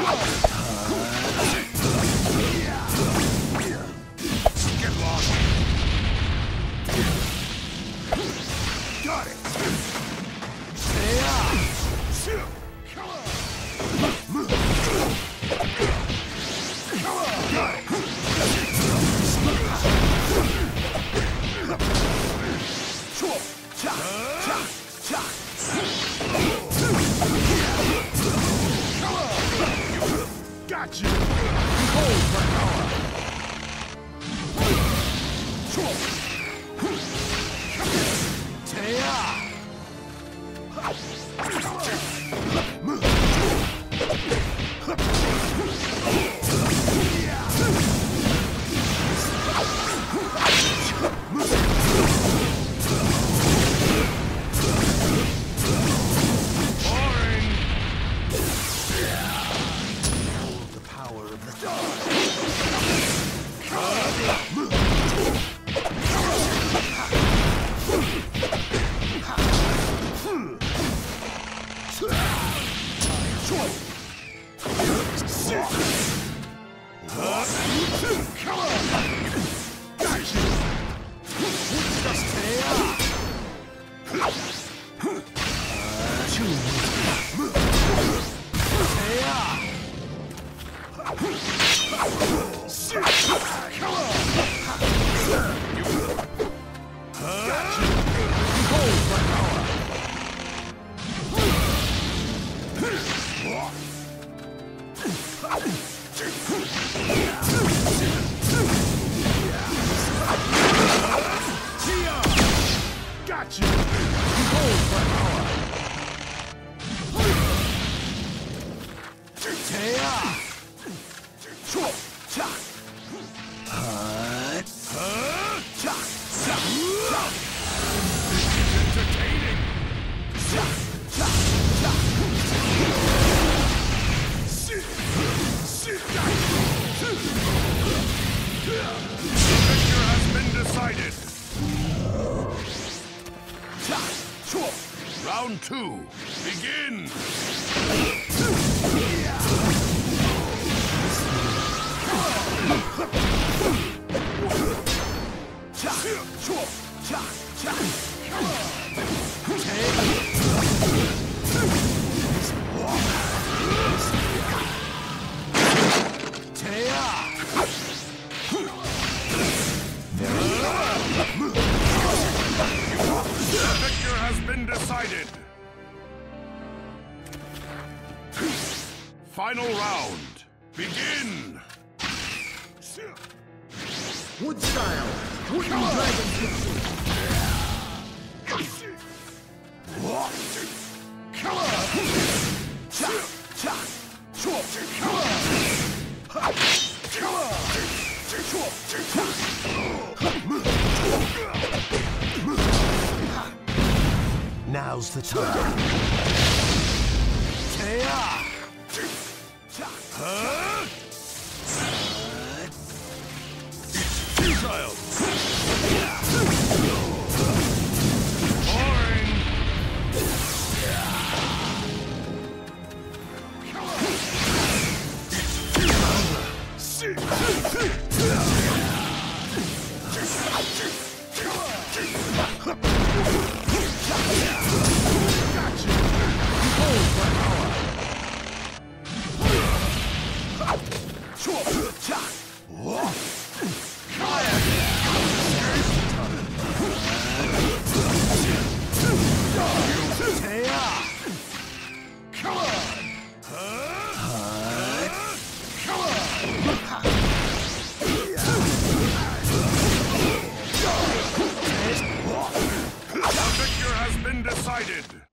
Get lost! Got it! watch you! Behold my power! Choice! Come on! Round two, begin! been decided. Final round. Begin. Wood style. Wooden dragon. Now's the time. Child. Yeah. has been decided.